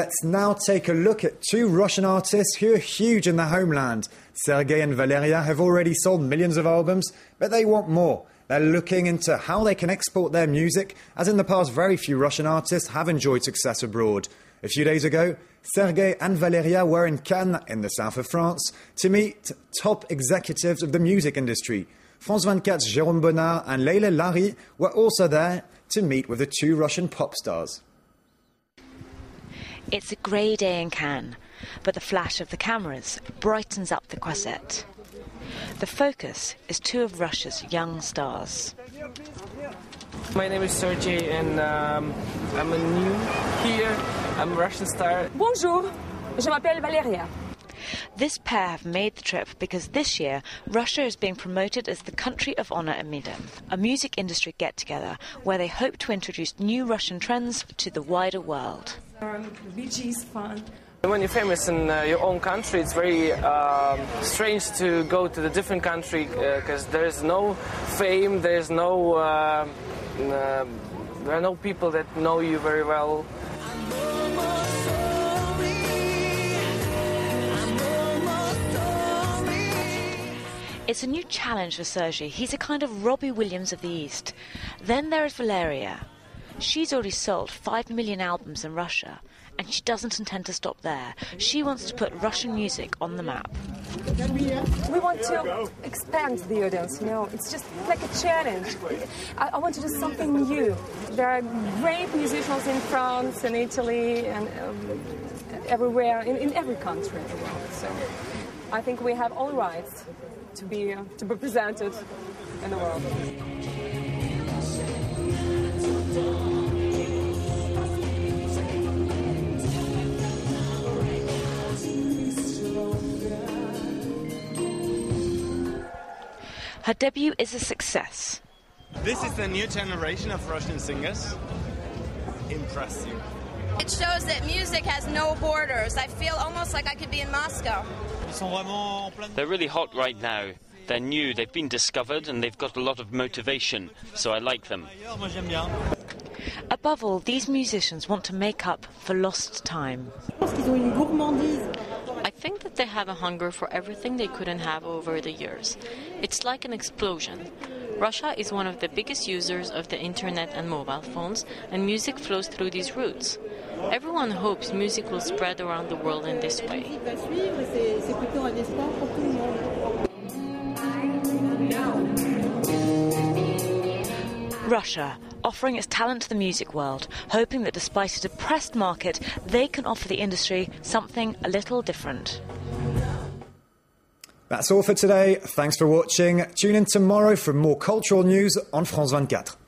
Let's now take a look at two Russian artists who are huge in their homeland. Sergei and Valeriya have already sold millions of albums, but they want more. They're looking into how they can export their music, as in the past, very few Russian artists have enjoyed success abroad. A few days ago, Sergei and Valeriya were in Cannes, in the south of France, to meet top executives of the music industry. France 24's Jérôme Bonnard and Leila Lari were also there to meet with the two Russian pop stars. It's a grey day in Cannes, but the flash of the cameras brightens up the Croisette. The focus is two of Russia's young stars. My name is Sergey, and um, I'm a new here. I'm a Russian star. Bonjour, je m'appelle Valeriya. This pair have made the trip because this year Russia is being promoted as the country of honor at MIDEM, a music industry get together where they hope to introduce new Russian trends to the wider world. Um, BG is fun. When you're famous in uh, your own country, it's very um, strange to go to the different country because uh, there's no fame, there's no, uh, uh, there are no people that know you very well. It's a new challenge for Sergei. He's a kind of Robbie Williams of the East. Then there is Valeriya. She's already sold 5 million albums in Russia, and she doesn't intend to stop there. She wants to put Russian music on the map. We want to expand the audience, you know. It's just like a challenge. I, I want to do something new. There are great musicians in France and Italy and um, everywhere, in, in every country in the world. So I think we have all rights to be, to be presented in the world. Her debut is a success. This is the new generation of Russian singers. Impressive. It shows that music has no borders. I feel almost like I could be in Moscow. They're really hot right now. They're new, they've been discovered, and they've got a lot of motivation, so I like them. Above all, these musicians want to make up for lost time. I think that they have a hunger for everything they couldn't have over the years. It's like an explosion. Russia is one of the biggest users of the internet and mobile phones, and music flows through these routes. Everyone hopes music will spread around the world in this way. Russia, offering its talent to the music world, hoping that despite a depressed market, they can offer the industry something a little different. That's all for today. Thanks for watching. Tune in tomorrow for more cultural news on France 24.